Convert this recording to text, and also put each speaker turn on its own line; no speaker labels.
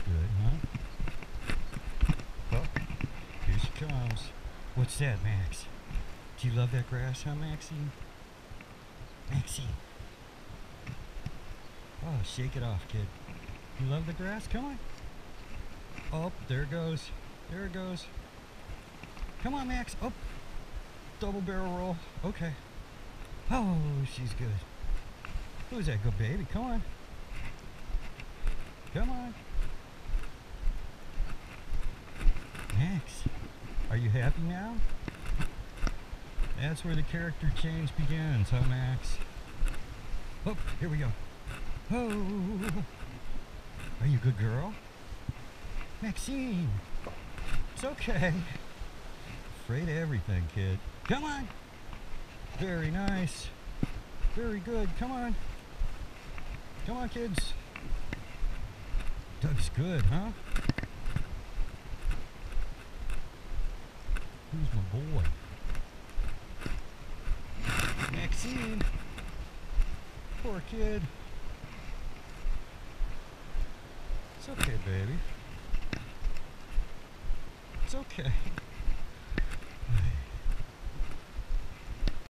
good, huh? Oh, here she comes. What's that, Max? Do you love that grass, huh, Maxie? Maxie. Oh, shake it off, kid. You love the grass? Come on. Oh, there it goes. There it goes. Come on, Max. Oh, double barrel roll. Okay. Oh, she's good. Who's that good baby? Come on. Come on. Max, are you happy now? That's where the character change begins, huh, Max? Oh, here we go. Oh, are you a good girl? Maxine, it's okay. Afraid of everything, kid. Come on. Very nice. Very good. Come on. Come on, kids. Doug's good, huh? My boy? Maxine. Poor kid. It's okay, baby. It's okay.